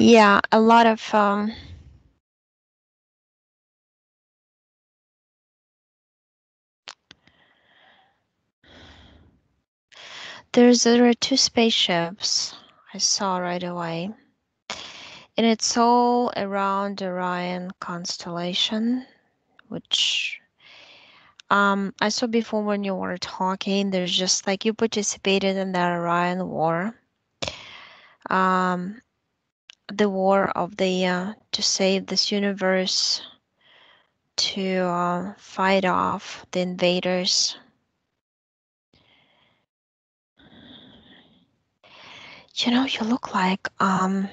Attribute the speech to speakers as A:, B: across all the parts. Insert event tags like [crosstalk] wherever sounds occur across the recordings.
A: Yeah, a lot of um, there's there are two spaceships I saw right away. And it's all around Orion constellation, which um, I saw before when you were talking. There's just like you participated in that Orion war. Um, the war of the uh, to save this universe, to uh, fight off the invaders. You know, you look like um,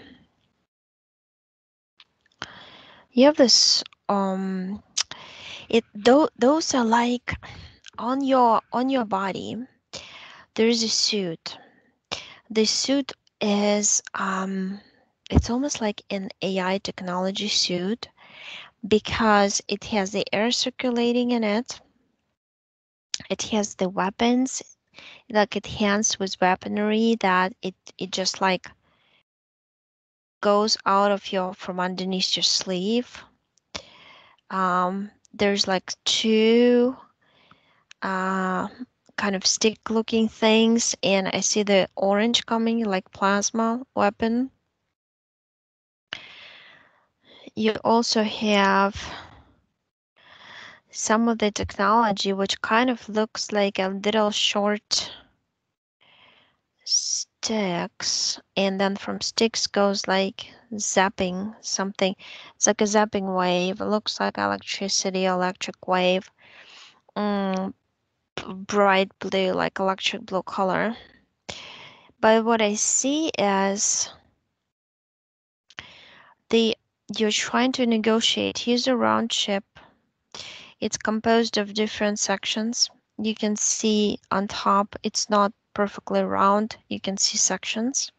A: you have this um, it those are like on your on your body. There is a suit. The suit is um, it's almost like an AI technology suit because it has the air circulating in it. It has the weapons, like it hands with weaponry that it it just like goes out of your from underneath your sleeve. Um, there's like two uh, kind of stick looking things and I see the orange coming like plasma weapon. You also have some of the technology which kind of looks like a little short sticks and then from sticks goes like zapping something. It's like a zapping wave. It looks like electricity electric wave. Mm, bright blue like electric blue color. But what i see is the you're trying to negotiate Here's a round ship it's composed of different sections you can see on top it's not perfectly round. You can see sections.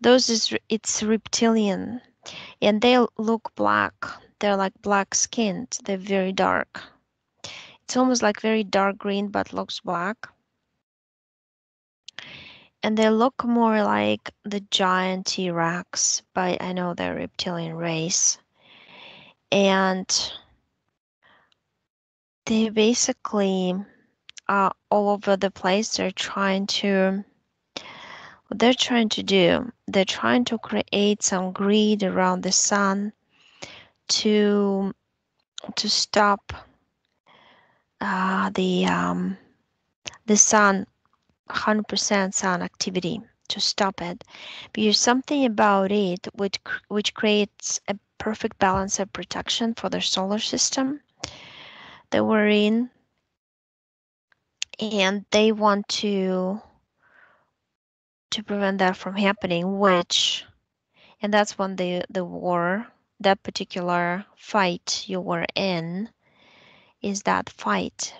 A: Those is it's reptilian and they look black. They're like black skinned. They're very dark. It's almost like very dark green but looks black. And they look more like the giant T-Rex, but I know they're reptilian race. And they basically are all over the place. They're trying to what they're trying to do. They're trying to create some greed around the sun to to stop uh, the um, the sun 100% sun activity to stop it because something about it which which creates a perfect balance of protection for the solar system that we're in. And they want to to prevent that from happening which and that's when the the war that particular fight you were in is that fight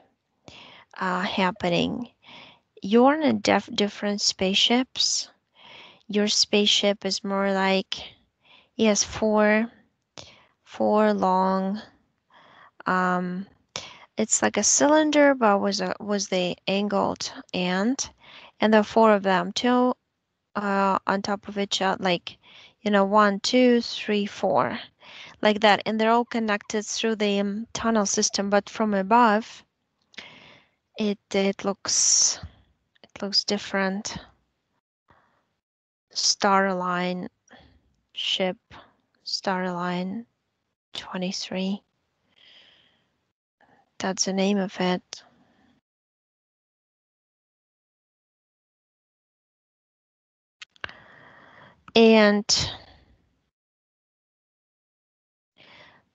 A: uh, happening you're in a def- different spaceships. Your spaceship is more like yes four four long. Um it's like a cylinder, but was a was the angled end, and the four of them, two uh, on top of each other, like you know, one, two, three, four, like that, and they're all connected through the um, tunnel system. But from above, it it looks looks different. Starline ship, Starline 23. That's the name of it. And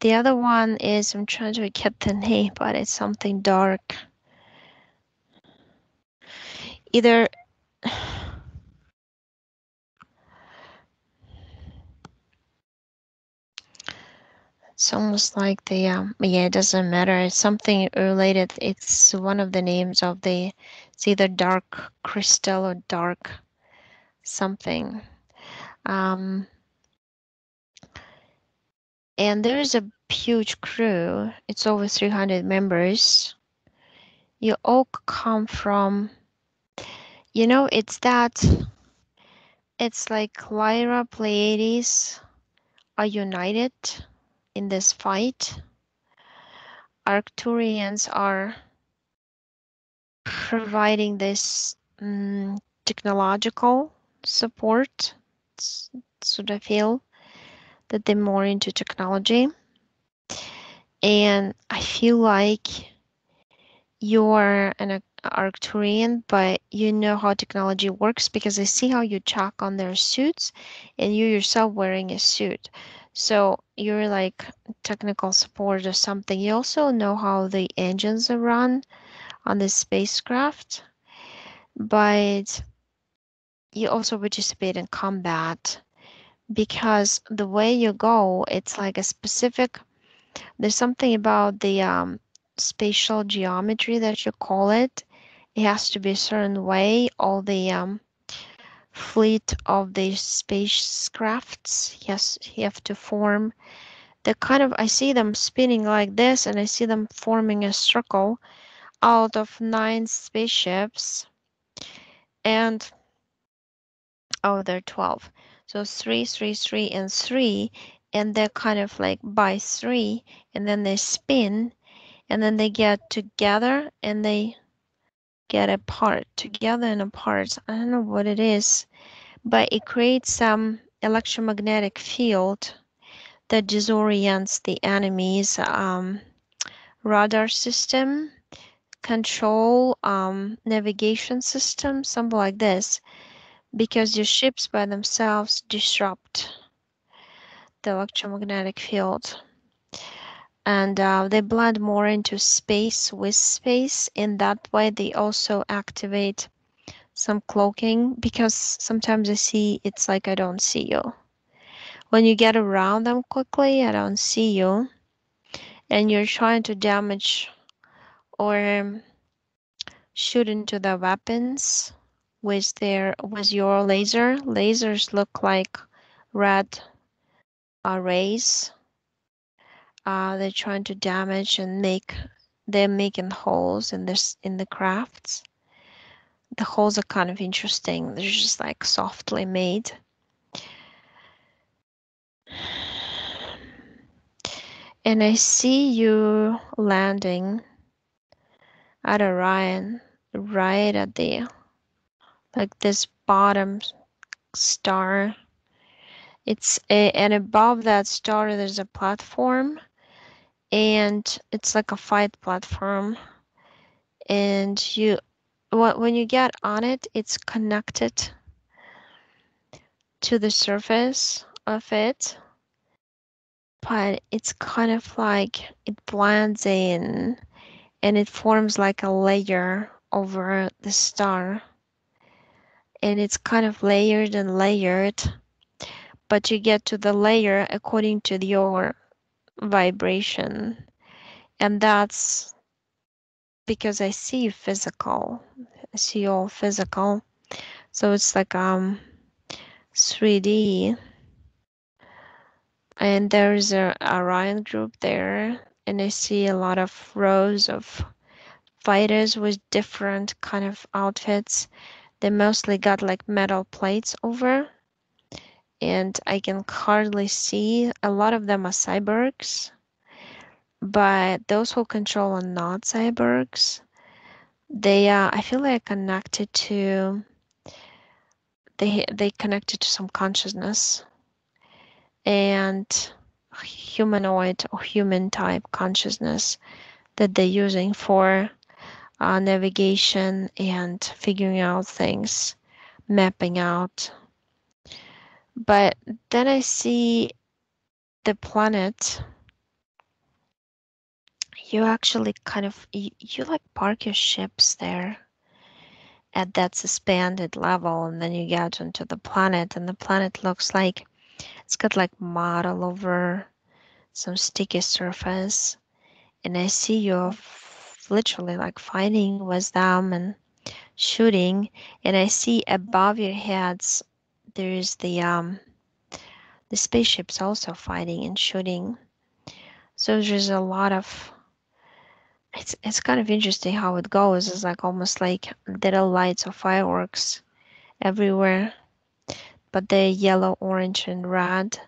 A: the other one is, I'm trying to get the name, but it's something dark. Either [sighs] It's almost like the um, yeah, it doesn't matter. It's something related. It's one of the names of the. It's either dark crystal or dark something. Um, and there is a huge crew. It's over 300 members. You all come from. You know, it's that. It's like Lyra Pleiades are united in this fight. Arcturians are providing this um, technological support. So I feel that they're more into technology. And I feel like you're an Arcturian, but you know how technology works because I see how you check on their suits and you yourself wearing a suit. So you're like technical support or something. You also know how the engines are run on the spacecraft, but you also participate in combat because the way you go, it's like a specific, there's something about the um, spatial geometry that you call it. It has to be a certain way. All the um, fleet of the spacecrafts, yes, you have to form the kind of, I see them spinning like this and I see them forming a circle out of nine spaceships and oh they're 12 so three three three and three and they're kind of like by three and then they spin and then they get together and they get apart together and apart i don't know what it is but it creates some electromagnetic field that disorients the enemy's um, radar system control um, navigation system, something like this, because your ships by themselves disrupt the electromagnetic field. And uh, they blend more into space with space. In that way, they also activate some cloaking because sometimes I see it's like I don't see you. When you get around them quickly, I don't see you. And you're trying to damage or shoot into the weapons with their with your laser. Lasers look like red arrays. Uh, they're trying to damage and make they're making holes in this in the crafts. The holes are kind of interesting. They're just like softly made. And I see you landing at Orion, right at the like this bottom star. It's a, and above that star there's a platform and it's like a fight platform. And you when you get on it it's connected to the surface of it but it's kind of like it blends in and it forms like a layer over the star. And it's kind of layered and layered but you get to the layer according to your vibration. And that's because I see physical I see all physical. So it's like um 3D and there's a Orion group there and I see a lot of rows of fighters with different kind of outfits. They mostly got like metal plates over and I can hardly see. A lot of them are cyborgs, but those who control are not cyborgs. They, uh, I feel like connected to, they, they connected to some consciousness and humanoid or human type consciousness that they're using for uh, navigation and figuring out things, mapping out. But then I see the planet. You actually kind of you, you like park your ships there at that suspended level and then you get onto the planet and the planet looks like it's got like mud all over some sticky surface and I see you literally like fighting with them and shooting and I see above your heads there is the um the spaceships also fighting and shooting. So there's a lot of it's it's kind of interesting how it goes. It's like almost like little lights or fireworks everywhere but they're yellow orange and red.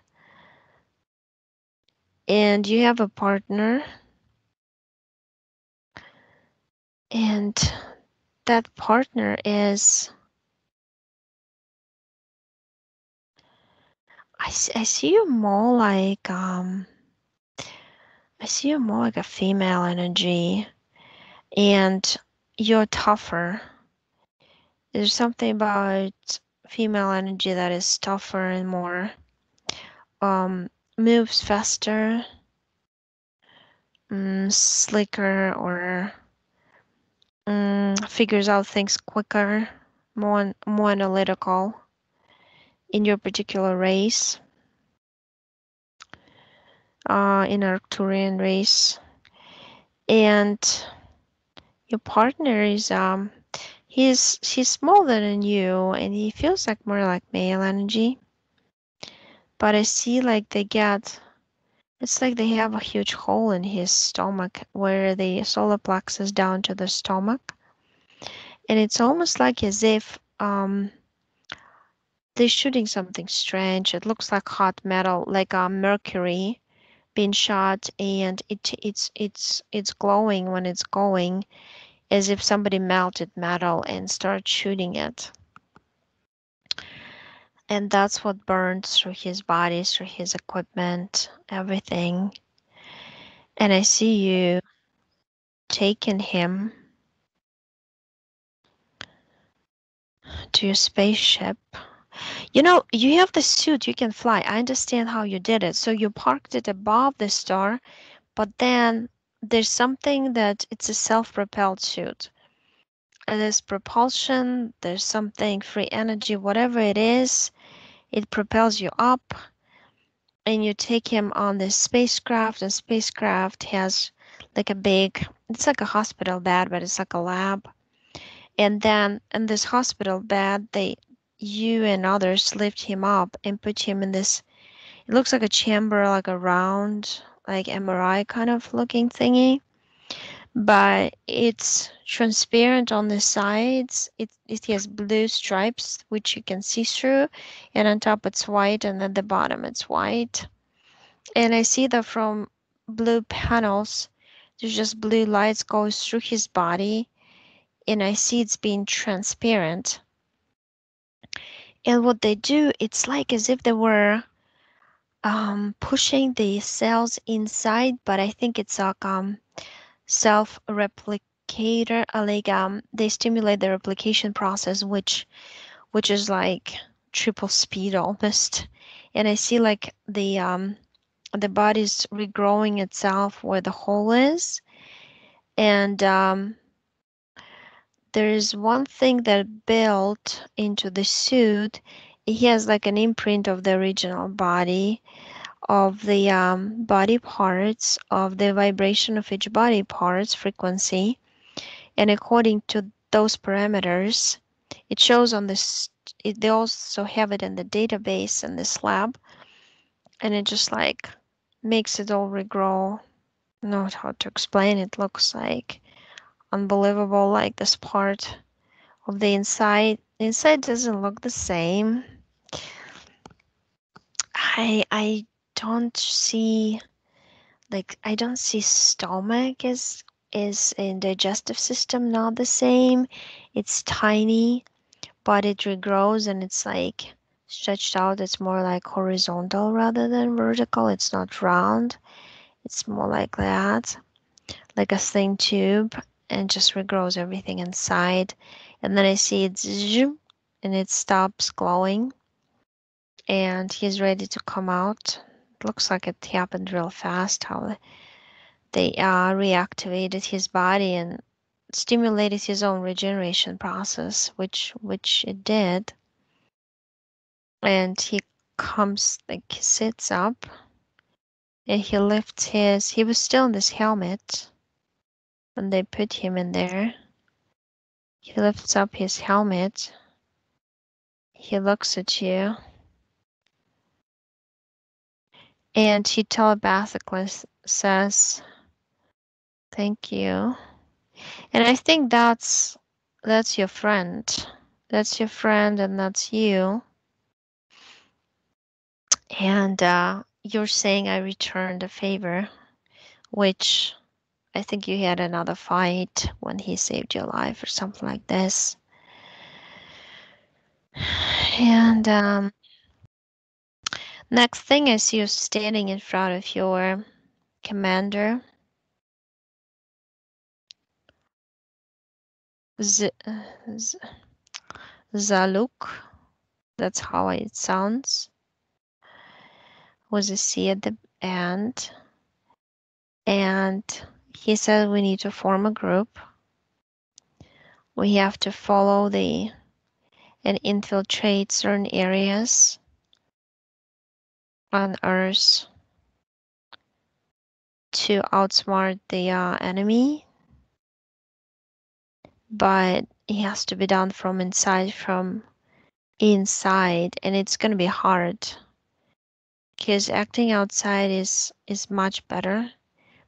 A: And you have a partner. And that partner is I see, I see you more like um I see you more like a female energy and you're tougher. There's something about female energy that is tougher and more um moves faster, mm, slicker or mm, figures out things quicker, more more analytical in your particular race, uh, in Arcturian race, and your partner is um he's he's smaller than you and he feels like more like male energy. But i see like they get it's like they have a huge hole in his stomach where the solar plexus down to the stomach. And it's almost like as if um they're shooting something strange it looks like hot metal like a mercury being shot and it it's it's it's glowing when it's going as if somebody melted metal and started shooting it. And that's what burned through his body, through his equipment, everything. And I see you taking him to your spaceship. You know, you have the suit, you can fly. I understand how you did it. So you parked it above the star, but then there's something that it's a self propelled suit And there's propulsion, there's something free energy, whatever it is, it propels you up and you take him on this spacecraft. The spacecraft has like a big, it's like a hospital bed, but it's like a lab. And then in this hospital bed, they, you and others lift him up and put him in this, it looks like a chamber, like a round, like MRI kind of looking thingy but it's transparent on the sides. It, it has blue stripes, which you can see through, and on top it's white, and at the bottom it's white. And I see that from blue panels, there's just blue lights goes through his body, and I see it's being transparent. And what they do, it's like as if they were um, pushing the cells inside, but I think it's like um, self-replicator like um they stimulate the replication process which which is like triple speed almost. And i see like the um the body's regrowing itself where the hole is. And um there is one thing that built into the suit he has like an imprint of the original body of the um, body parts, of the vibration of each body parts frequency. And according to those parameters, it shows on this, it, they also have it in the database in this lab. And it just like makes it all regrow. Not how to explain it looks like unbelievable like this part of the inside inside doesn't look the same i i don't see like I don't see stomach is is in digestive system not the same. It's tiny, but it regrows and it's like stretched out. It's more like horizontal rather than vertical. It's not round. It's more like that, like a thin tube, and just regrows everything inside. And then I see it zoom, and it stops glowing, and he's ready to come out looks like it happened real fast how they uh, reactivated his body and stimulated his own regeneration process, which which it did. And he comes like he sits up and he lifts his he was still in this helmet when they put him in there. He lifts up his helmet. He looks at you and he telepathically says, "Thank you." And I think that's that's your friend. That's your friend, and that's you. And uh, you're saying I returned a favor, which I think you had another fight when he saved your life or something like this. And um, next thing is you're standing in front of your commander. Z- Z- Zaluk, that's how it sounds, with a C at the end. And he said we need to form a group. We have to follow the and infiltrate certain areas on Earth to outsmart the uh, enemy. But it has to be done from inside, from inside, and it's gonna be hard because acting outside is is much better,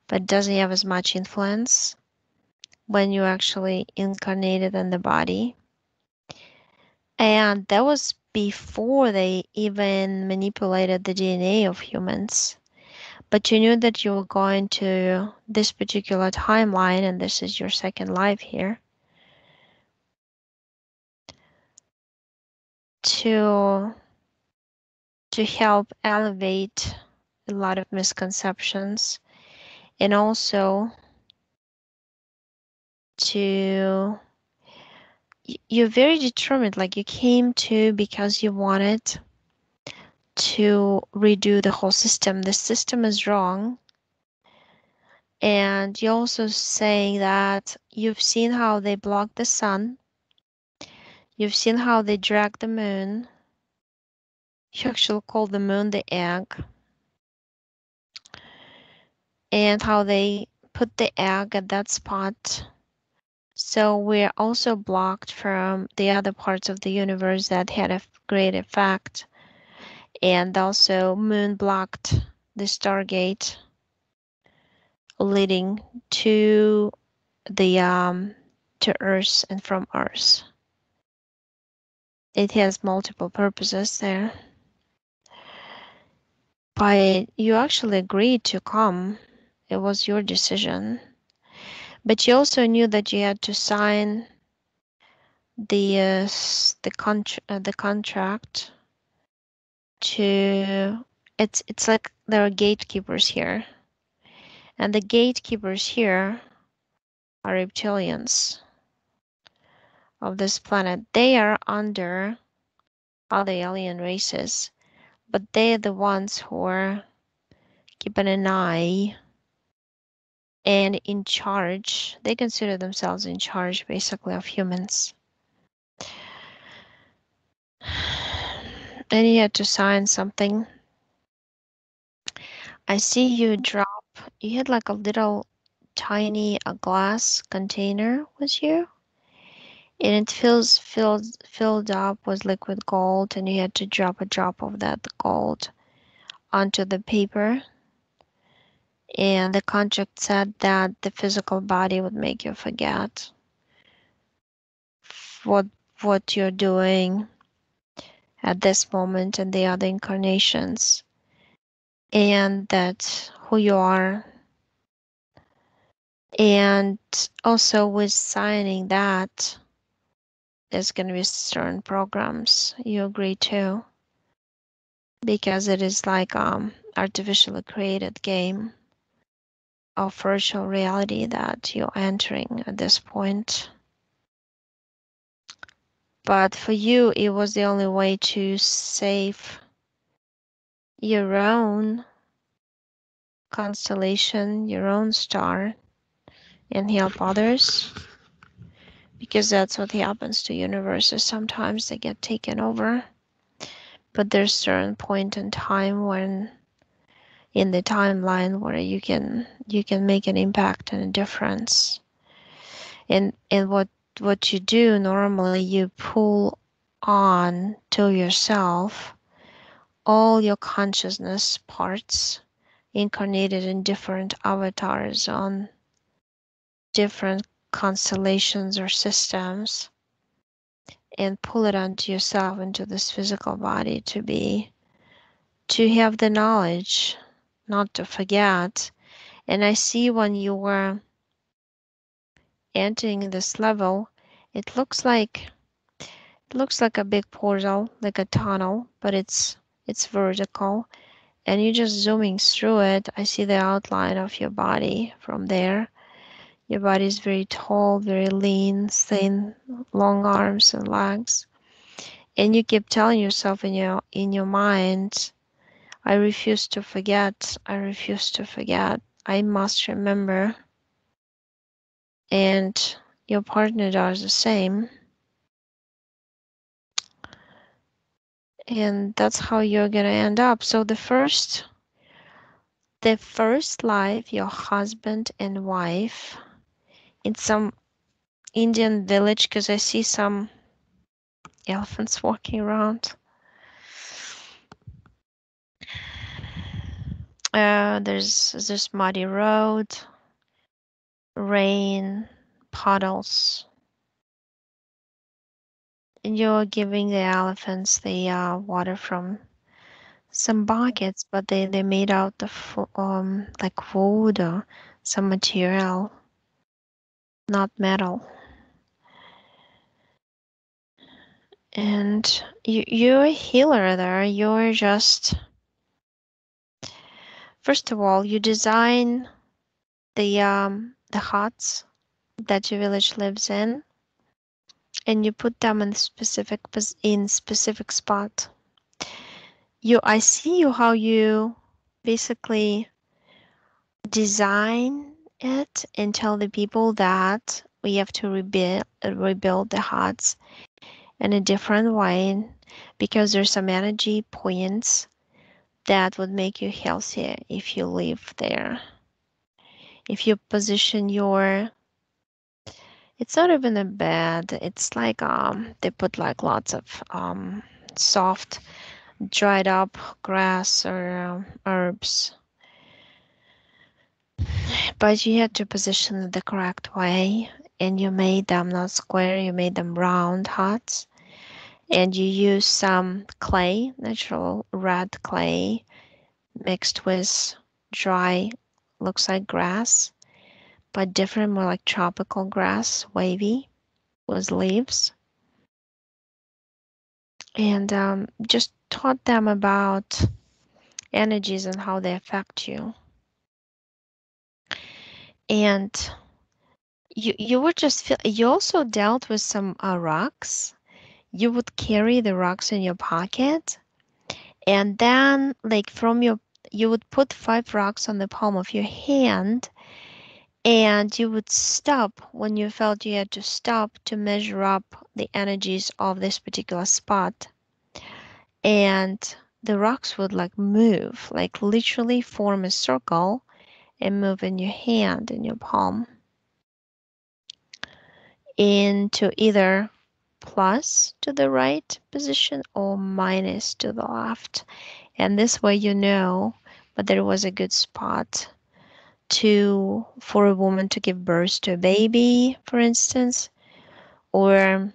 A: but doesn't have as much influence when you actually incarnated in the body. And that was before they even manipulated the DNA of humans. But you knew that you were going to this particular timeline, and this is your second life here. To to help elevate a lot of misconceptions and also to you're very determined like you came to because you wanted to redo the whole system. The system is wrong. And you're also saying that you've seen how they block the sun. You've seen how they drag the moon. You actually call the moon the egg and how they put the egg at that spot So we're also blocked from the other parts of the universe that had a great effect. And also moon blocked the Stargate leading to the um, to Earth and from Earth. It has multiple purposes there. But you actually agreed to come. It was your decision. But you also knew that you had to sign the uh, the contr uh, the contract to it's it's like there are gatekeepers here and the gatekeepers here are reptilians of this planet they are under other alien races but they're the ones who are keeping an eye and in charge they consider themselves in charge basically of humans [sighs] and you had to sign something. I see you drop, you had like a little tiny a glass container with you. And it fills filled filled up with liquid gold and you had to drop a drop of that gold onto the paper. And the contract said that the physical body would make you forget what what you're doing at this moment and the other incarnations, and that who you are. And also with signing that, there's going to be certain programs you agree to. Because it is like um artificially created game of virtual reality that you're entering at this point. But for you, it was the only way to save your own constellation, your own star, and help others. Because that's what happens to universes. Sometimes they get taken over. But there's certain point in time when in the timeline where you can you can make an impact and a difference. And and what what you do normally you pull on to yourself all your consciousness parts incarnated in different avatars on different constellations or systems and pull it onto yourself into this physical body to be to have the knowledge, not to forget. And I see when you were entering this level, it looks like it looks like a big portal, like a tunnel, but it's it's vertical. And you're just zooming through it. I see the outline of your body from there. Your body is very tall, very lean, thin, long arms and legs. And you keep telling yourself in your in your mind, I refuse to forget. I refuse to forget. I must remember. And your partner does the same. And that's how you're going to end up. So the first the first life, your husband and wife in some Indian village, because I see some elephants [laughs] walking around. Uh, there's this muddy road, rain, puddles. And you're giving the elephants the uh, water from some buckets, but they, they made out of um, like wood or some material, not metal. And you, you're a healer there. You're just First of all, you design the um, the huts that your village lives in, and you put them in specific in specific spot. You, I see you how you basically design it and tell the people that we have to rebuild rebuild the huts in a different way because there's some energy points that would make you healthier if you live there. If you position your it's not even a bed it's like um they put like lots of um soft dried up grass or uh, herbs but you had to position it the correct way and you made them not square you made them round huts and you use some clay, natural red clay, mixed with dry, looks like grass, but different, more like tropical grass, wavy, with leaves. And um, just taught them about energies and how they affect you. And you you were just feel, you also dealt with some uh, rocks you would carry the rocks in your pocket and then like from your you would put five rocks on the palm of your hand and you would stop when you felt you had to stop to measure up the energies of this particular spot. And the rocks would like move like literally form a circle and move in your hand in your palm into either plus to the right position or minus to the left. And this way you know, but there was a good spot to for a woman to give birth to a baby, for instance, or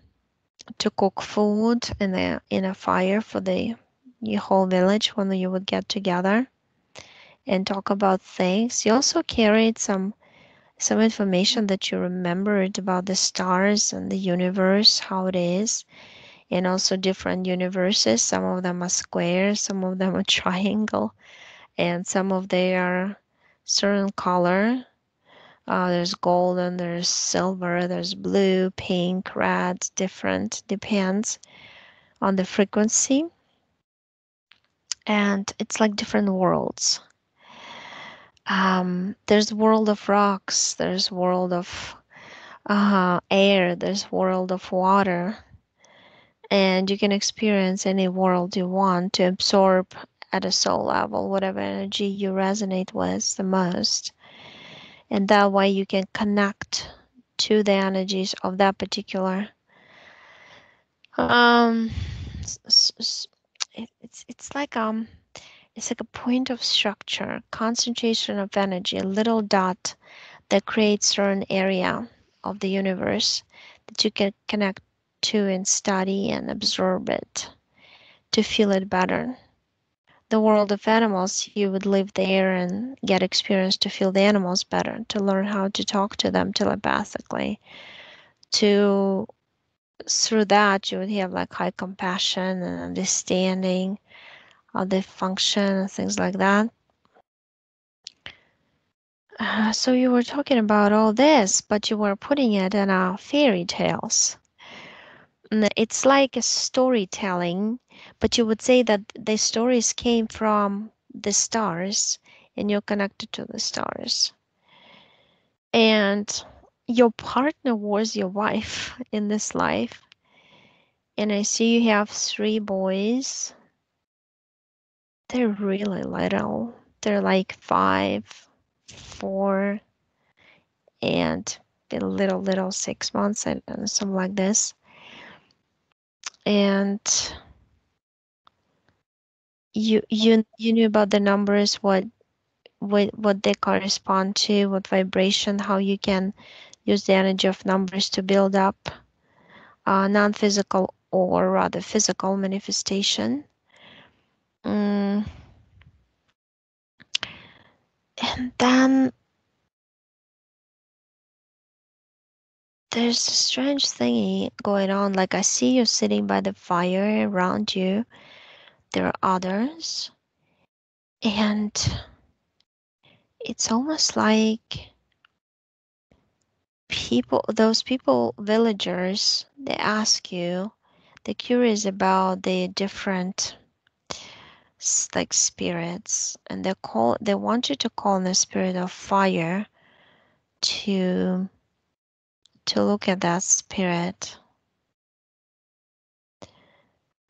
A: to cook food in a in a fire for the whole village when you would get together and talk about things. You also carried some some information that you remembered about the stars and the universe, how it is, and also different universes. Some of them are square, some of them are [laughs] triangle, and some of they are certain color. Uh, there's golden, there's silver, there's blue, pink, red, different, depends on the frequency. And it's like different worlds um, there's world of rocks there's world of uh, air there's world of water. And you can experience any world you want to absorb at a soul level whatever energy you resonate with the most. And that way you can connect to the energies of that particular um it's it's like um it's like a point of structure, concentration of energy, a little dot that creates certain area of the universe that you can connect to and study and absorb it to feel it better. the world of animals, you would live there and get experience to feel the animals better, to learn how to talk to them telepathically. To through that, you would have like high compassion and understanding of the function and things like that. Uh, so you were talking about all this, but you were putting it in our fairy tales. It's like a storytelling, but you would say that the stories came from the stars and you're connected to the stars. And your partner was your wife [laughs] in this life. And I see you have three boys. They're really little. They're like five, four, and a little, little six months and something like this and you you you knew about the numbers what what what they correspond to what vibration how you can use the energy of numbers to build up uh, non-physical or rather physical manifestation mm. and then there's a strange thing going on. Like I see you sitting by the fire around you. There are others. And it's almost like people, those people, villagers, they ask you, they're curious about the different like spirits and they call they want you to call on the spirit of fire to to look at that spirit.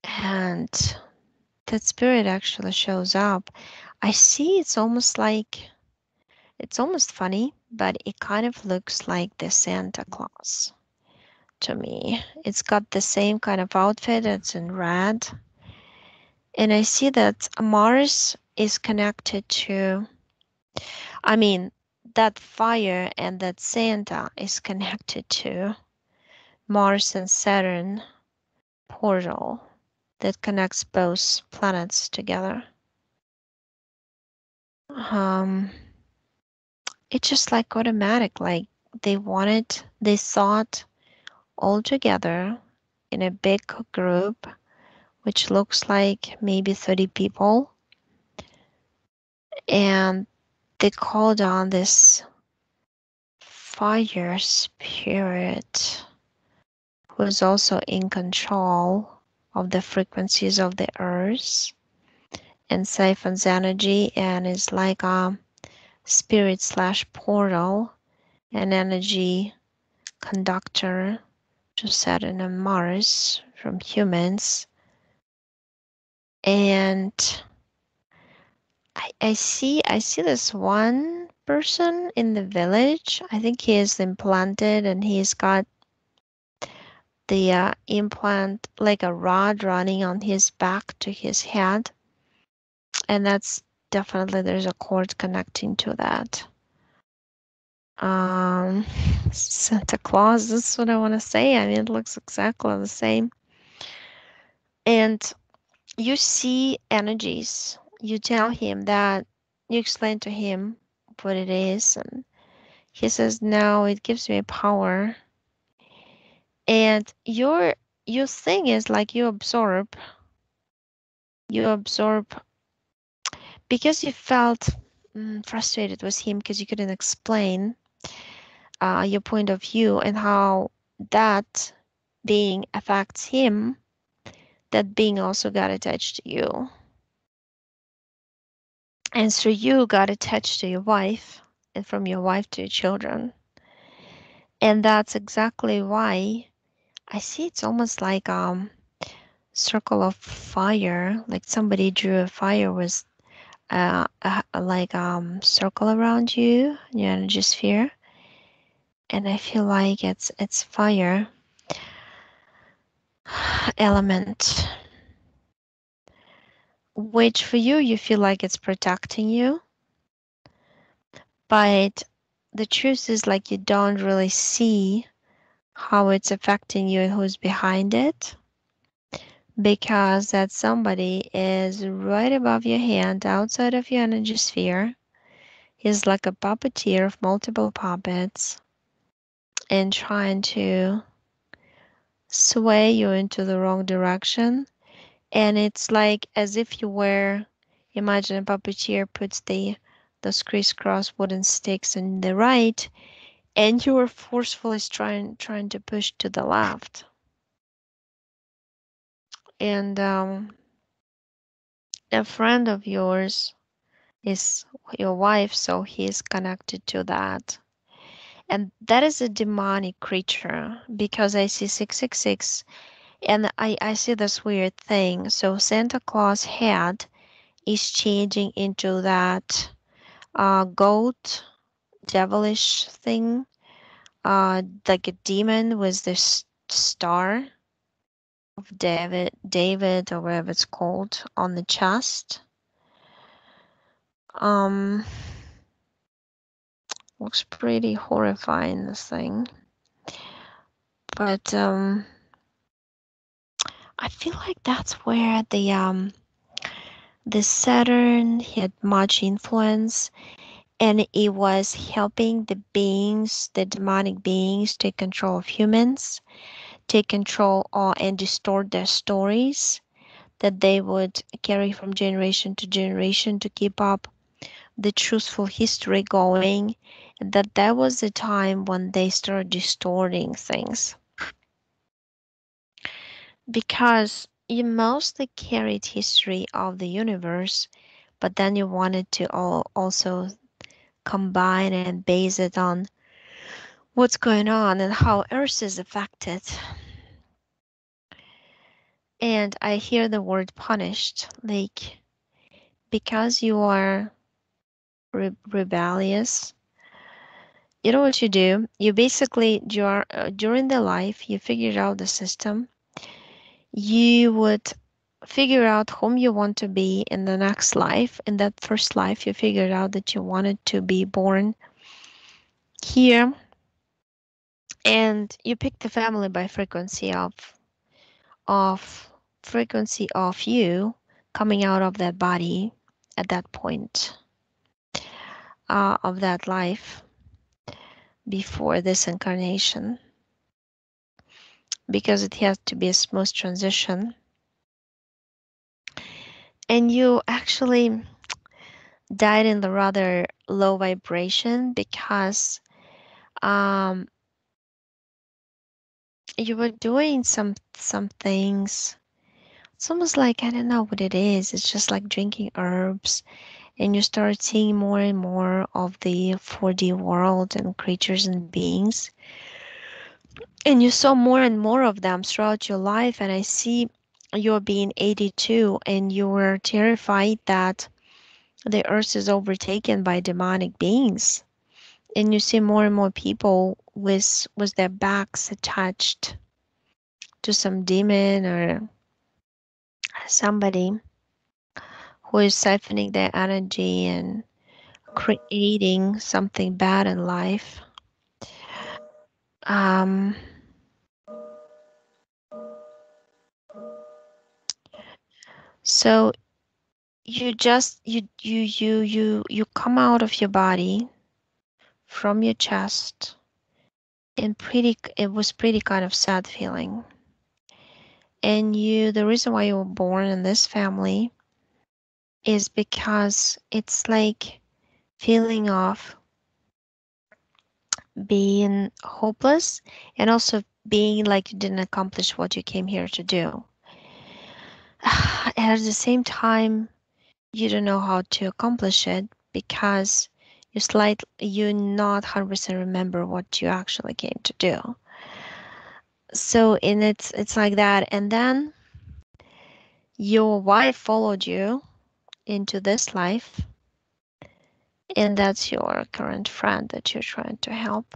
A: And that spirit actually shows up. I see it's almost like it's almost funny, but it kind of looks like the Santa Claus to me. It's got the same kind of outfit, it's in red. And I see that Mars is connected to, I mean, that fire and that Santa is connected to Mars and Saturn portal that connects both planets together. Um, it's just like automatic, like they wanted, they thought all together in a big group, which looks like maybe 30 people. And they called on this fire spirit who is also in control of the frequencies of the earth and siphons energy and is like a spirit slash portal an energy conductor to Saturn and Mars from humans and I, I see I see this one person in the village. I think he is implanted and he's got the uh, implant like a rod running on his back to his head. And that's definitely there's a cord connecting to that. Um, [laughs] Santa Claus, that's what I want to say. I mean, it looks exactly the same. And you see energies you tell him that you explain to him what it is and he says no it gives me power. And your your thing is like you absorb you absorb because you felt mm, frustrated with him because you couldn't explain uh, your point of view and how that being affects him that being also got attached to you and so you got attached to your wife and from your wife to your children. And that's exactly why I see it's almost like um circle of fire, like somebody drew a fire with uh, a, a, like um circle around you, your energy sphere. And I feel like it's it's fire element which for you, you feel like it's protecting you. But the truth is, like, you don't really see how it's affecting you and who's behind it because that somebody is right above your hand outside of your energy sphere. He's like a puppeteer of multiple puppets and trying to sway you into the wrong direction. And it's like as if you were, imagine a puppeteer puts the those crisscross wooden sticks in the right, and you are forcefully trying trying to push to the left. And um, a friend of yours is your wife, so he is connected to that. And that is a demonic creature because I see 666 and I, I see this weird thing. So Santa Claus head is changing into that uh, goat devilish thing, uh, like a demon with this star of David, David or whatever it's called on the chest. Um, looks pretty horrifying. This thing, but um, I feel like that's where the um, the Saturn had much influence and it was helping the beings, the demonic beings, take control of humans, take control or and distort their stories that they would carry from generation to generation to keep up the truthful history going that that was the time when they started distorting things. Because you mostly carried history of the universe but then you wanted to also combine and base it on what's going on and how earth is affected. And i hear the word punished like because you are re- rebellious you know what you do? You basically dur- uh, during the life you figured out the system. You would figure out whom you want to be in the next life. In that first life you figured out that you wanted to be born here. And you pick the family by frequency of of frequency of you coming out of that body at that point uh, of that life before this incarnation. Because it has to be a smooth transition. And you actually died in the rather low vibration because um, you were doing some some things. It's almost like i don't know what it is. It's just like drinking herbs and you start seeing more and more of the 4d world and creatures and beings. And you saw more and more of them throughout your life and i see you're being 82 and you were terrified that the earth is overtaken by demonic beings. And you see more and more people with with their backs attached to some demon or somebody who is siphoning their energy and creating something bad in life. Um so you just you you you you you come out of your body from your chest and pretty it was pretty kind of sad feeling. And you the reason why you were born in this family is because it's like feeling of being hopeless and also being like you didn't accomplish what you came here to do. [sighs] And at the same time you don't know how to accomplish it because you slight you not 100% remember what you actually came to do. So in it's it's like that. And then your wife followed you into this life and that's your current friend that you're trying to help.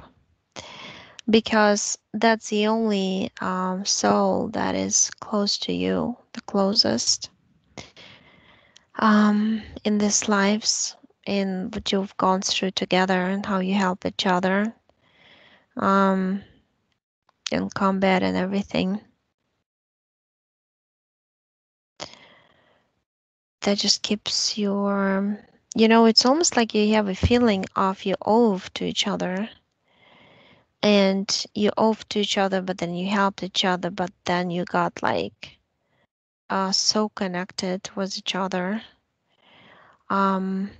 A: Because that's the only um, soul that is close to you the closest um, in these lives in what you've gone through together and how you help each other um, in combat and everything that just keeps your you know it's almost like you have a feeling of you owe to each other. And you owe to each other but then you helped each other but then you got like uh so connected with each other. Um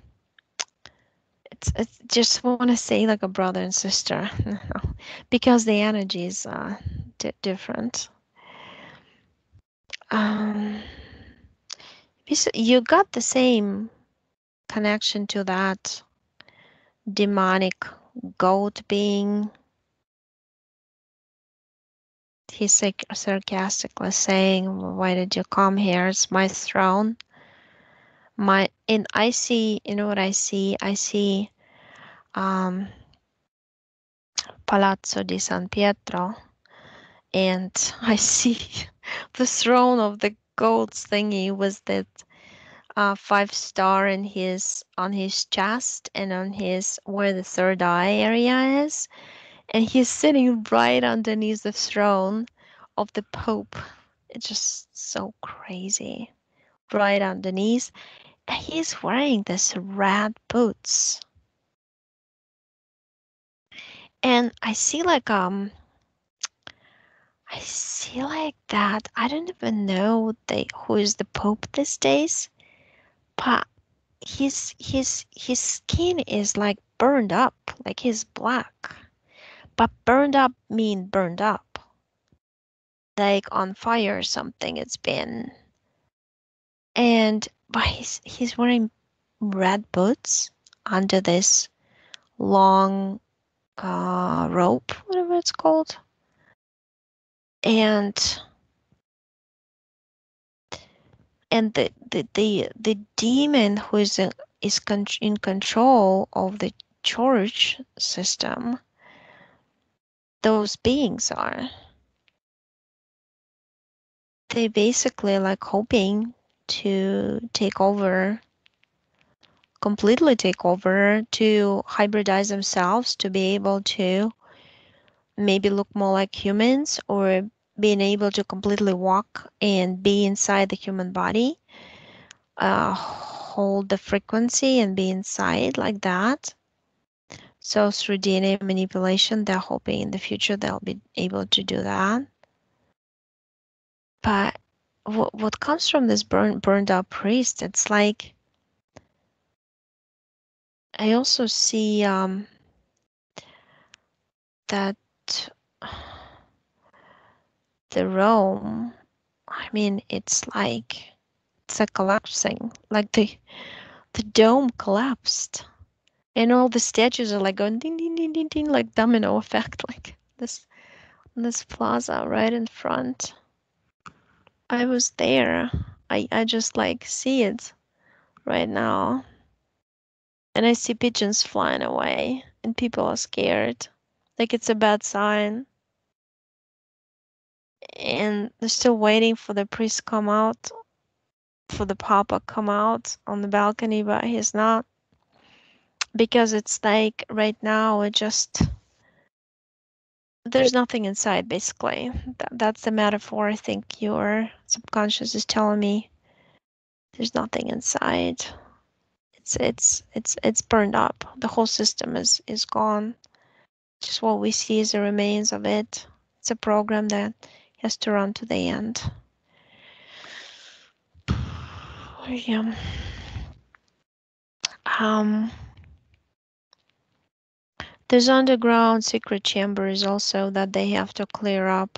A: it's, it's just want to say like a brother and sister [laughs] because the energy is uh, di different. Um you got the same connection to that demonic goat being. He's like sarcastically saying why did you come here? It's my throne. My and i see you know what i see? I see um palazzo di san pietro and [laughs] i see the throne of the goats thingy was that uh, five star in his on his chest and on his where the third eye area is. And he's sitting right underneath the throne of the pope. It's just so crazy. Right underneath. And he's wearing this red boots. And i see like um I see like that. I don't even know the who is the Pope these days, but his his his skin is like burned up, like he's black. But burned up mean burned up. Like on fire or something it's been. And but he's he's wearing red boots under this long uh rope, whatever it's called and and the the the, the demon who is in, is con in control of the church system those beings are. They basically like hoping to take over completely take over to hybridize themselves to be able to maybe look more like humans or being able to completely walk and be inside the human body, uh, hold the frequency and be inside like that. So through DNA manipulation, they're hoping in the future they'll be able to do that. But what what comes from this burn, burned up priest? It's like I also see um, that the Rome, I mean, it's like it's a collapsing, like the the dome collapsed, and all the statues are like going ding ding ding ding ding, like domino effect, [laughs] like this this plaza right in front. I was there. I I just like see it right now, and I see pigeons flying away, and people are scared, like it's a bad sign. And they're still waiting for the priest to come out for the papa to come out on the balcony but he's not. Because it's like right now it just there's nothing inside basically. That, that's the metaphor i think your subconscious is telling me. There's nothing inside. It's it's it's it's burned up. The whole system is is gone just what we see is the remains of it it's a program that has to run to the end. [sighs] Yeah. Um, there's underground secret chambers also that they have to clear up.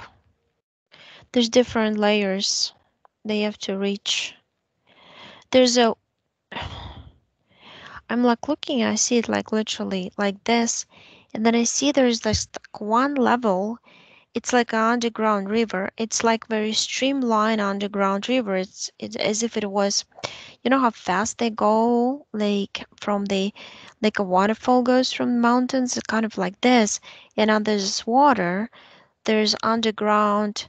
A: There's different layers they have to reach. There's a [sighs] I'm like looking, I see it like literally like this, and then I see there's this one level it's like an underground river. It's like very streamlined underground river. It's, it's as if it was, you know how fast they go, like from the, like a waterfall goes from mountains, kind of like this. And on this water, there's underground.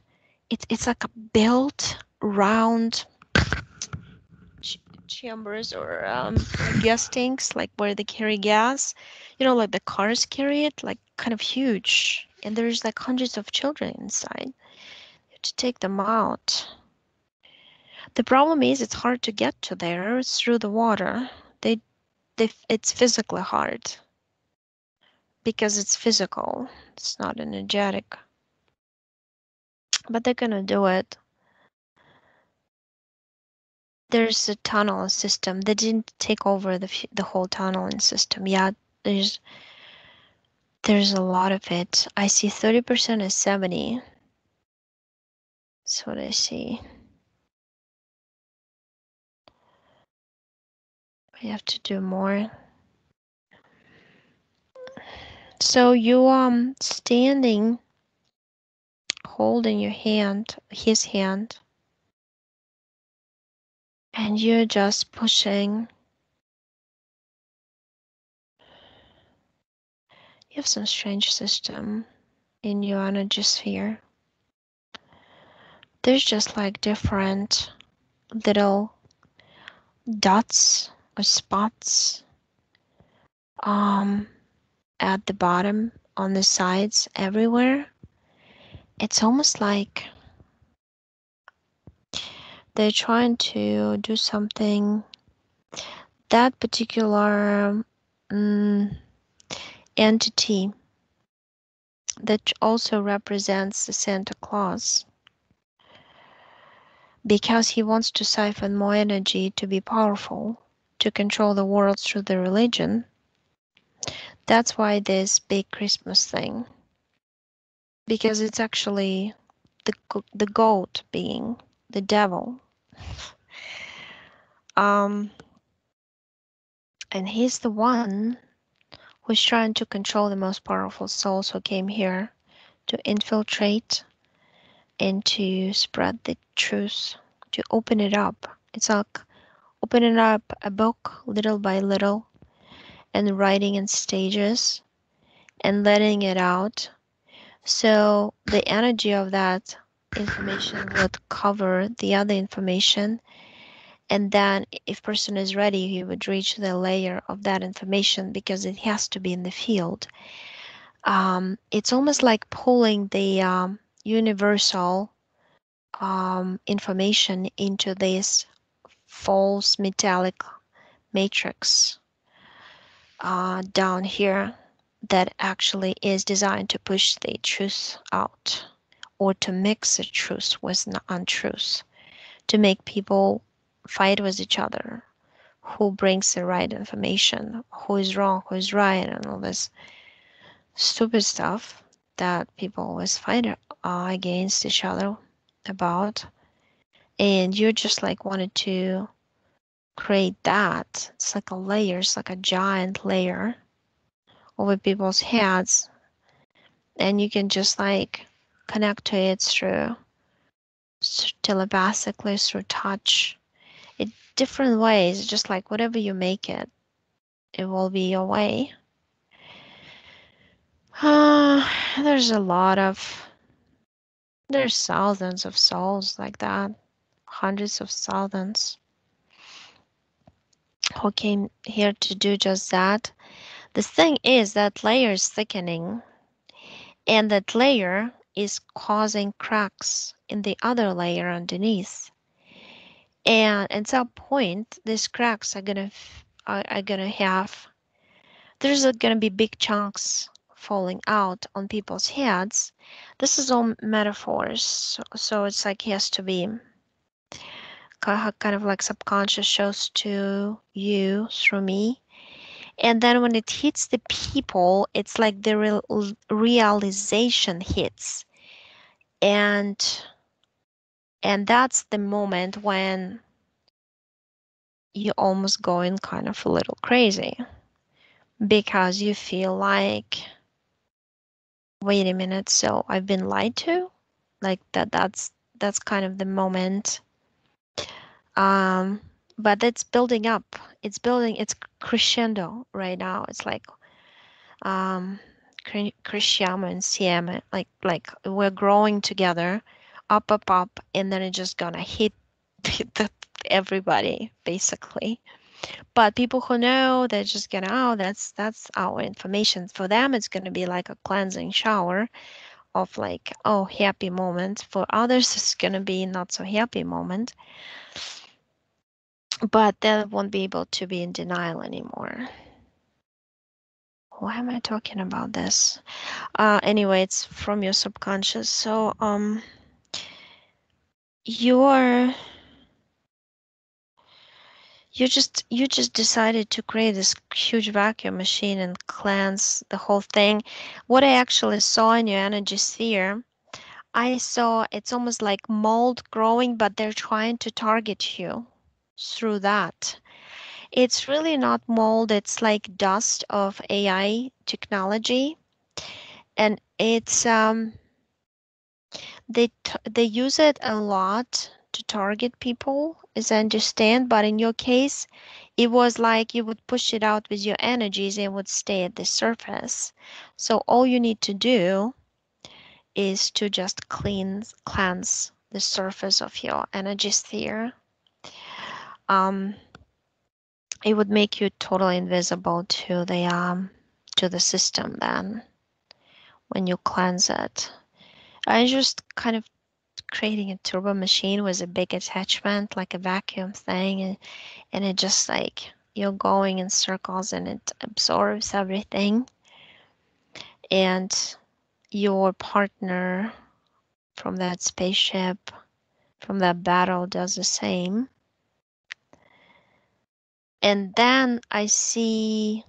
A: It's it's like a built round chambers or um, gas tanks, like where they carry gas. You know, like the cars carry it, like kind of huge and there's like hundreds of children inside. You have to take them out. The problem is it's hard to get to there through the water. They, they it's physically hard because it's physical. It's not energetic. But they're gonna do it. There's a tunnel system. They didn't take over the the whole tunneling system. Yeah, there's there's a lot of it. I see 30% is 70. That's what I see. We have to do more. So you um standing holding your hand, his hand, and you're just pushing. You have some strange system in your energy sphere. There's just like different little dots or spots um, at the bottom, on the sides, everywhere. It's almost like they're trying to do something that particular um, entity that also represents the Santa Claus because he wants to siphon more energy to be powerful to control the world through the religion. That's why this big Christmas thing, because it's actually the the goat being the devil. Um, and he's the one who's trying to control the most powerful souls who came here to infiltrate and to spread the truth, to open it up. It's like opening up a book little by little and writing in stages and letting it out. So the energy of that information would cover the other information. And then if person is ready, he would reach the layer of that information because it has to be in the field. Um, it's almost like pulling the um, universal um, information into this false metallic matrix uh, down here that actually is designed to push the truth out or to mix the truth with untruth to make people fight with each other. Who brings the right information? Who is wrong? Who is right? And all this stupid stuff that people always fight uh, against each other about. And you just like wanted to create that. It's like a layer. It's like a giant layer over people's heads. And you can just like connect to it through telepathically through touch in different ways just like whatever you make it it will be your way uh, [sighs] there's a lot of there's thousands of souls like that, hundreds of thousands who came here to do just that. The thing is that layer is thickening, and that layer is causing cracks in the other layer underneath. And at some point, these cracks are gonna are, are gonna have. There's gonna be big chunks falling out on people's heads. This is all metaphors, so, so it's like he has to be kind of like subconscious shows to you through me. And then when it hits the people, it's like the real realization hits. And and that's the moment when you're almost going kind of a little crazy because you feel like wait a minute, so I've been lied to? Like that that's that's kind of the moment. Um but it's building up. It's building it's crescendo right now. It's like um cresciamo and sieme like like we're growing together up up up and then it's just gonna hit [laughs] the, everybody basically. But people who know, they're just gonna, oh, that's that's our information. For them, it's gonna be like a cleansing shower of like oh happy moment. For others it's to be not so happy moment. But they won't be able to be in denial anymore why am i talking about this? Uh anyway it's from your subconscious. So um you're you just you just decided to create this huge vacuum machine and cleanse the whole thing. What i actually saw in your energy sphere i saw it's almost like mold growing but they're trying to target you through that it's really not mold it's like dust of ai technology and it's um they they use it a lot to target people, as I understand. But in your case, it was like you would push it out with your energies and would stay at the surface. So all you need to do is to just cleanse cleanse the surface of your energy sphere. Um, it would make you totally invisible to the um to the system then when you cleanse it. I just kind of creating a turbo machine was a big attachment, like a vacuum thing, and, and it just like you're going in circles and it absorbs everything. And your partner from that spaceship, from that battle, does the same. And then I see,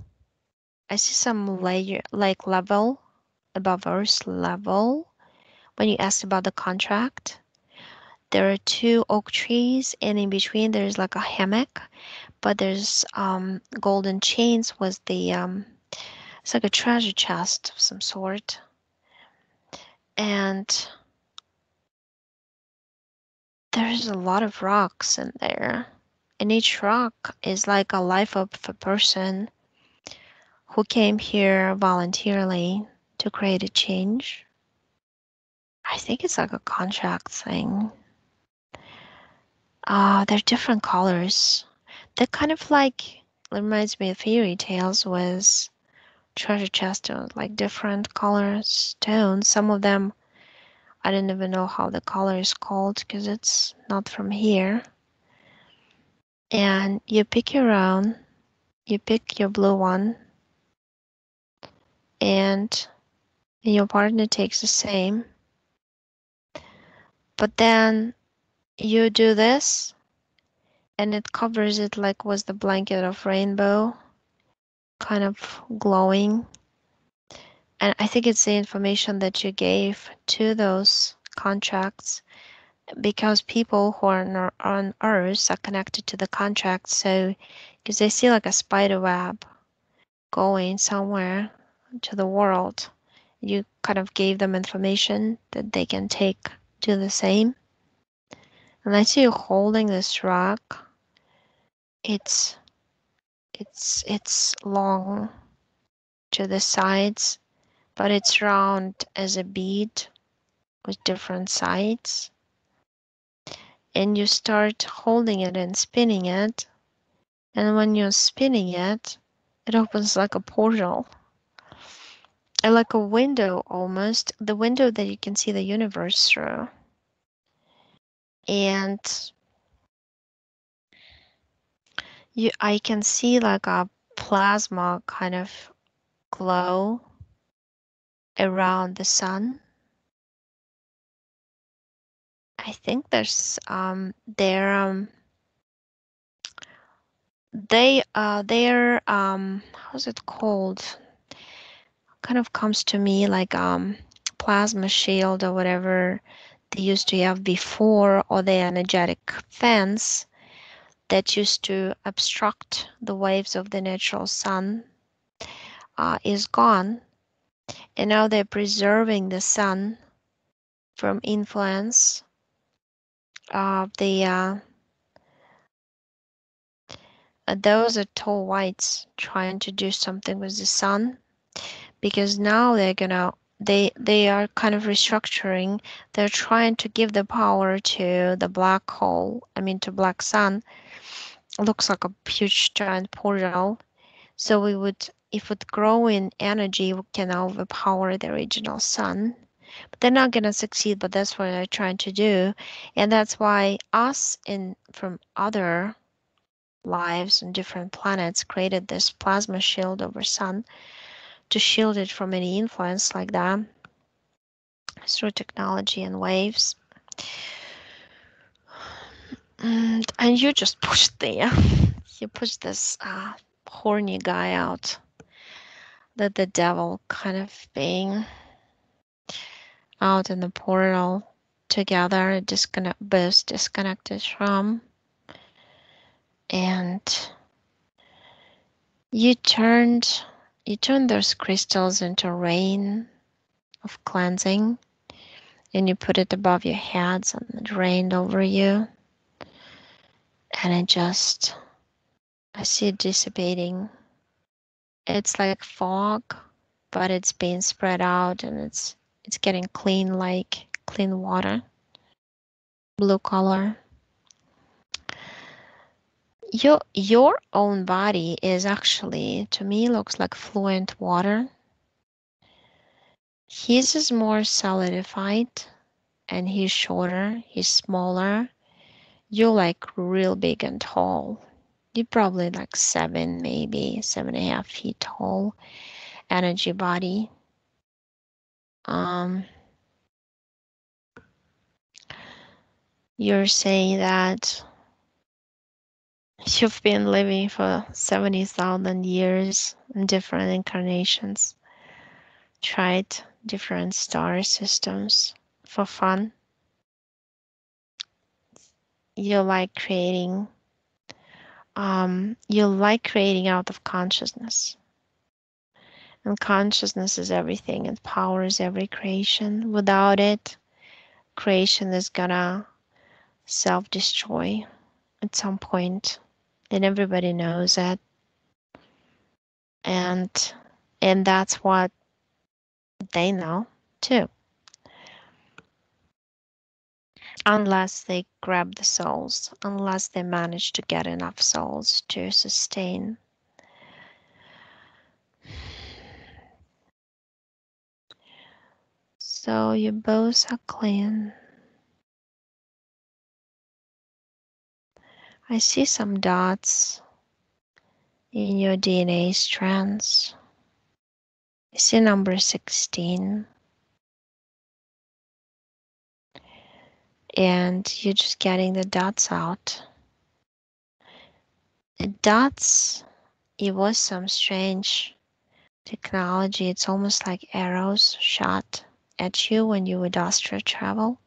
A: I see some layer, like level above Earth level. When you asked about the contract, there are two oak trees, and in between there's like a hammock, but there's um, golden chains with the um, it's like a treasure chest of some sort, and there's a lot of rocks in there, and each rock is like a life of a person who came here voluntarily to create a change. I think it's like a contract thing. Uh, they're different colors. They're kind of like reminds me of fairy tales with treasure chest like different color stones. Some of them I didn't even know how the color is called because it's not from here. And you pick your own, you pick your blue one, and your partner takes the same. But then you do this and it covers it like was the blanket of rainbow kind of glowing. And i think it's the information that you gave to those contracts because people who are on earth are connected to the contract so because they see like a spider web going somewhere to the world you kind of gave them information that they can take do the same. And I see you holding this rock. It's it's it's long to the sides, but it's round as a bead with different sides. And you start holding it and spinning it. And when you're spinning it, it opens like a portal like a window almost, the window that you can see the universe through. And you I can see like a plasma kind of glow around the sun. I think there's um there um they uh they're um how's it called? Kind of comes to me like um plasma shield or whatever they used to have before or the energetic fence that used to obstruct the waves of the natural sun uh, is gone. And now they're preserving the sun from influence of the uh, those are tall whites trying to do something with the sun because now they're gonna they they are kind of restructuring. They're trying to give the power to the black hole i mean to black sun. Looks like a huge giant portal. So we would if it grow in energy we can overpower the original sun but they're not gonna succeed. But that's what they're trying to do, and that's why us in from other lives on different planets created this plasma shield over Sun to shield it from any influence like that through technology and waves. And, and you just [laughs] push there. You push this uh, horny guy out. That the devil kind of being out in the portal together, disconnect, both disconnected from. And you turned you turned those crystals into rain of cleansing and you put it above your heads and it rained over you and it just i see it dissipating it's like fog but it's being spread out and it's it's getting clean like clean water. Blue color. Your your own body is actually to me looks like fluent water. His is more solidified and he's shorter he's smaller. You're like real big and tall. You're probably like seven maybe seven and a half feet tall. Energy body um you're saying that You've been living for 70,000 years in different incarnations, tried different star systems for fun. You like creating, um, you like creating out of consciousness. And consciousness is everything, it powers every creation. Without it, creation is gonna self destroy at some point and everybody knows that and and that's what they know too unless they grab the souls unless they manage to get enough souls to sustain so you both are clean I see some dots in your DNA strands. I see number 16. And you're just getting the dots out. The dots, it was some strange technology. It's almost like arrows shot at you when you would astral travel.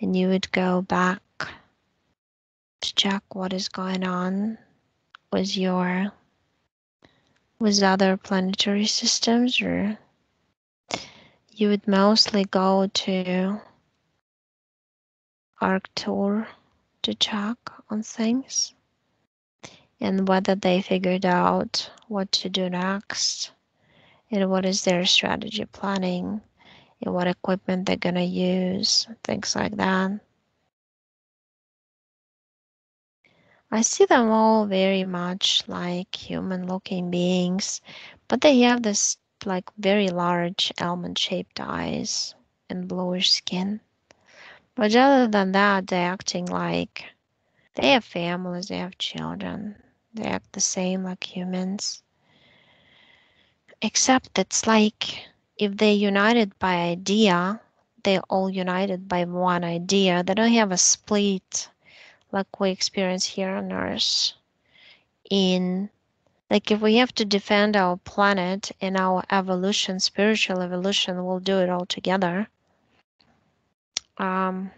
A: And you would go back to check what is going on with your with other planetary systems or you would mostly go to Arctur to check on things and whether they figured out what to do next and what is their strategy planning what equipment they're going to use, things like that. I see them all very much like human looking beings, but they have this like very large almond shaped eyes and bluish skin. But other than that, they're acting like they have families, they have children, they act the same like humans. Except it's like if they're united by idea, they're all united by one idea. They don't have a split like we experience here on Earth. In like if we have to defend our planet and our evolution, spiritual evolution, we'll do it all together. Um,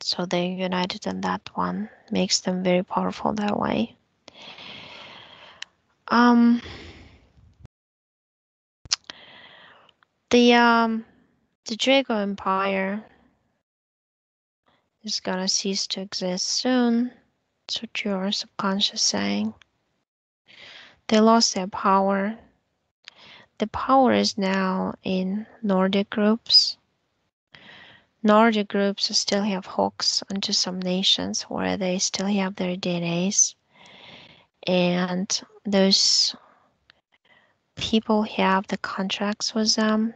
A: so they're united in that one, makes them very powerful that way. Um, the um, the Draco Empire is gonna cease to exist soon. That's what your subconscious saying. They lost their power. The power is now in Nordic groups. Nordic groups still have hooks onto some nations where they still have their DNAs. And those people have the contracts with them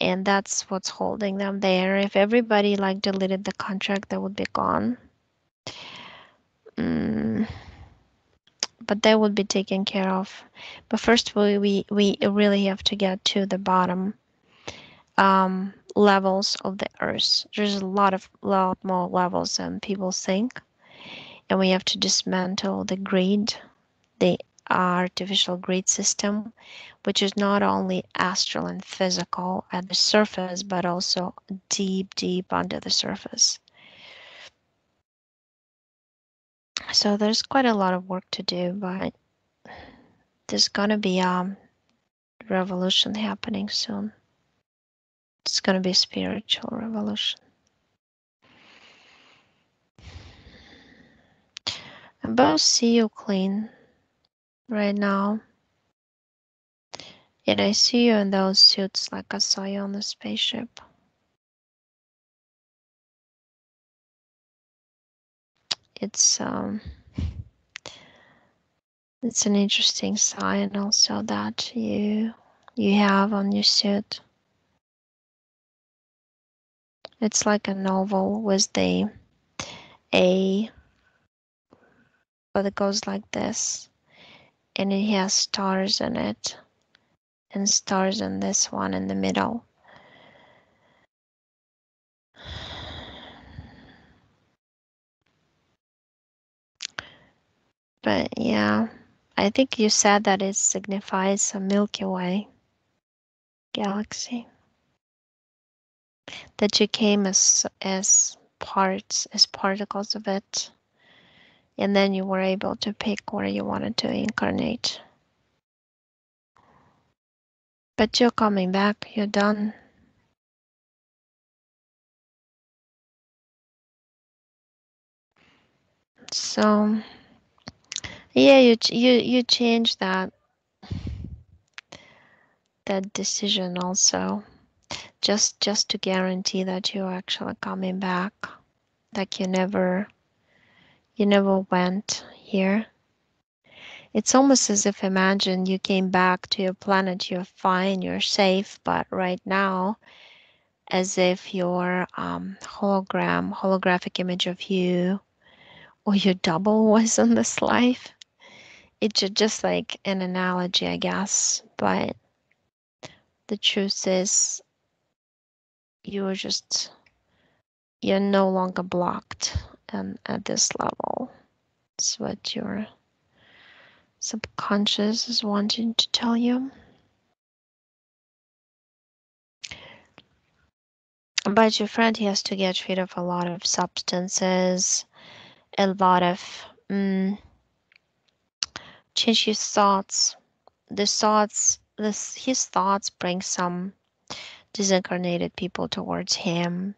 A: and that's what's holding them there. If everybody like deleted the contract, they would be gone. Mm, but that would be taken care of. But first, we we, we really have to get to the bottom um, levels of the earth. There's a lot of lot more levels than people think, and we have to dismantle the greed, the artificial grid system, which is not only astral and physical at the surface, but also deep, deep under the surface. So there's quite a lot of work to do, but there's gonna be a um, revolution happening soon. It's gonna be a spiritual revolution. Both see you clean right now. And I see you in those suits like I saw you on the spaceship. It's um it's an interesting sign also that you you have on your suit. It's like a novel with the A but it goes like this and it has stars in it and stars in this one in the middle. But yeah, I think you said that it signifies a Milky Way galaxy. That you came as as parts, as particles of it. And then you were able to pick where you wanted to incarnate. But you're coming back, you're done. So yeah, you you you change that that decision also just just to guarantee that you're actually coming back like you never you never went here. It's almost as if imagine you came back to your planet you're fine you're safe but right now as if your um, hologram holographic image of you or your double [laughs] was in this life. It's just like an analogy i guess but the truth is you are just you're no longer blocked and at this level. It's what your subconscious is wanting to tell you. But your friend he has to get rid of a lot of substances a lot of mm, change his thoughts. The thoughts this his thoughts bring some disincarnated people towards him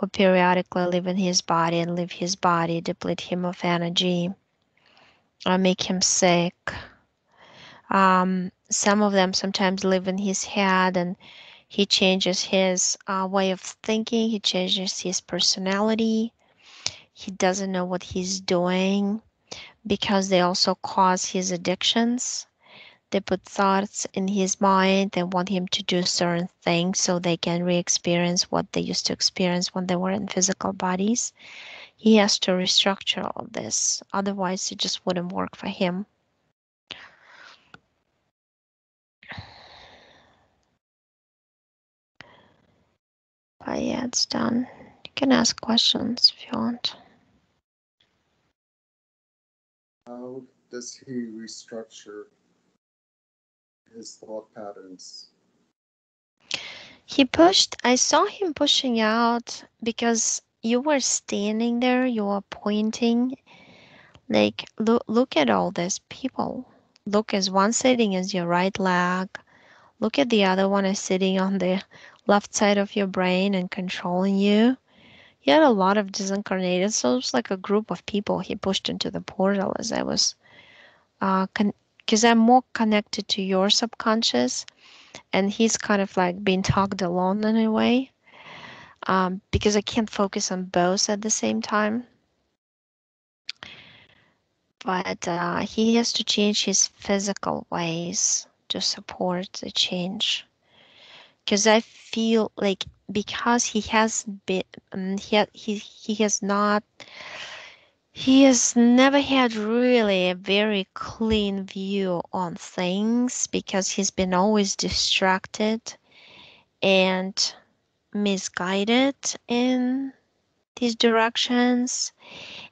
A: who periodically live in his body and leave his body, deplete him of energy, or make him sick. Um, some of them sometimes live in his head and he changes his uh, way of thinking, he changes his personality. He doesn't know what he's doing because they also cause his addictions. They put thoughts in his mind. They want him to do certain things so they can re experience what they used to experience when they were in physical bodies. He has to restructure all this, otherwise, it just wouldn't work for him. But yeah, it's done. You can ask questions if you want.
B: How does he restructure his thought patterns.
A: He pushed, I saw him pushing out because you were standing there, you were pointing. Like, look, look at all these people. Look, as one sitting as your right leg. Look at the other one is sitting on the left side of your brain and controlling you. He had a lot of disincarnated, so it was like a group of people he pushed into the portal as I was uh, con- because I'm more connected to your subconscious and he's kind of like being tugged along in a way um, because I can't focus on both at the same time. But uh, he has to change his physical ways to support the change because I feel like because he has been um, he he he has not he has never had really a very clean view on things because he's been always distracted and misguided in these directions.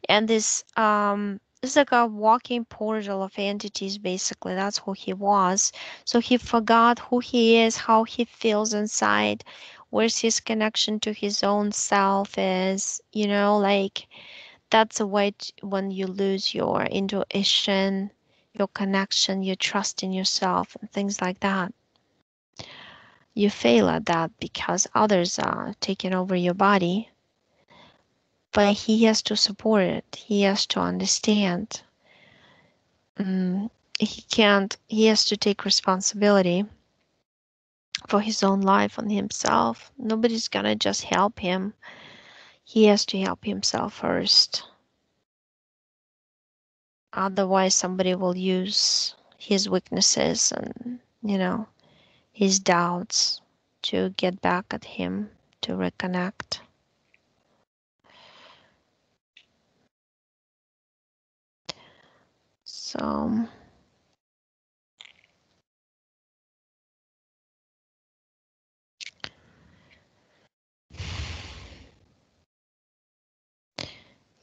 A: And this um it's like a walking portal of entities basically. That's who he was. So he forgot who he is how he feels inside where's his connection to his own self is you know like that's a way to, when you lose your intuition your connection your trust in yourself and things like that. You fail at that because others are taking over your body. But he has to support it. He has to understand. Mm, he can't he has to take responsibility for his own life and himself. Nobody's gonna just help him he has to help himself first. Otherwise somebody will use his weaknesses and you know his doubts to get back at him to reconnect. So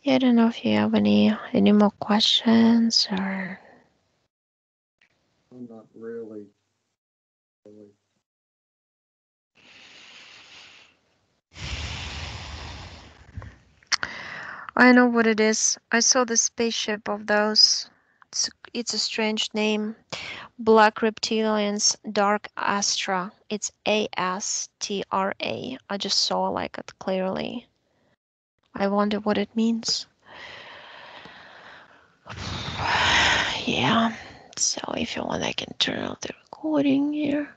A: yeah i don't know if you have any any more questions or
B: I'm not really. really.
A: I know what it is. I saw the spaceship of those. It's, it's a strange name. Black reptilians, dark astra. It's A S T R A. I just saw like it clearly. I wonder what it means. [sighs] yeah. So if you want, I can turn off the recording here.